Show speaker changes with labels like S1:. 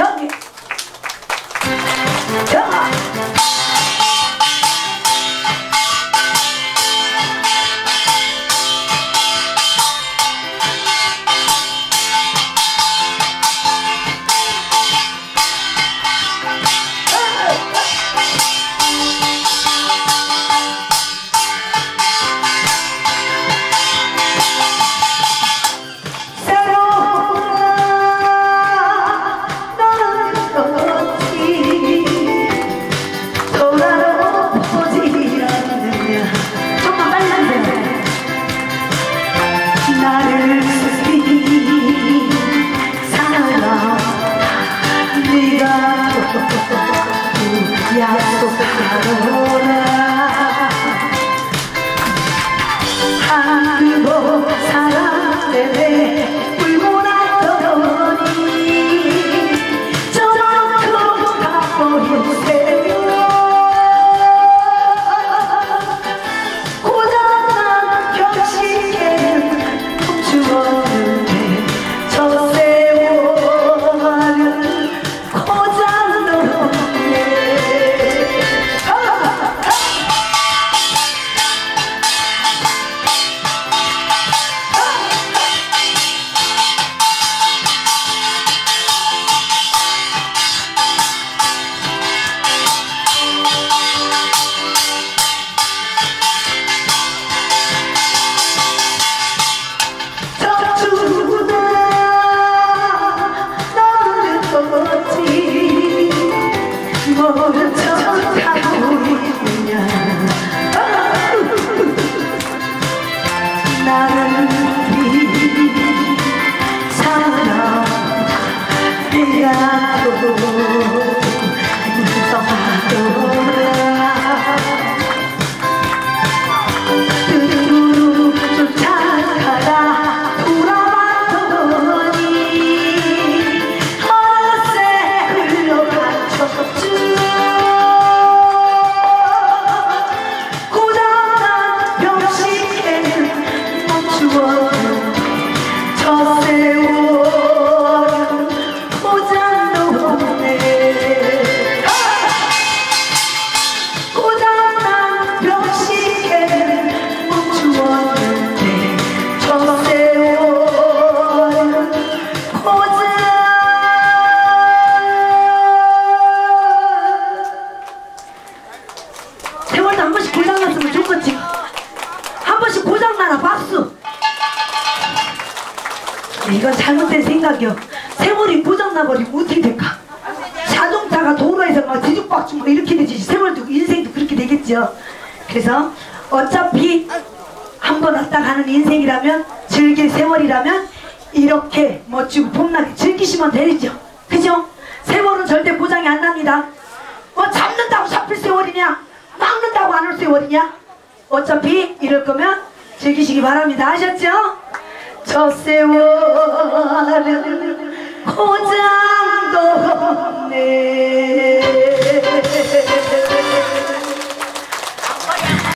S1: Все, time. 세월도 한 번씩 고장났으면 좋겠지. 한 번씩 고장나라 박수. 이건 잘못된 생각이요 세월이 고장나버리면 어떻게 될까? 자동차가 도로에서 막 뒤죽박죽 막 이렇게 되지. 세월도 인생도 그렇게 되겠죠 그래서 어차피 한 번 왔다 가는 인생이라면 즐길 세월이라면 이렇게 멋지고 폼나게 즐기시면 되겠죠. 그죠? 세월은 절대 보장이 안납 그럴 수 있냐? 어차피 이럴 거면 즐기시기 바랍니다. 아셨죠? 저 세월 고장도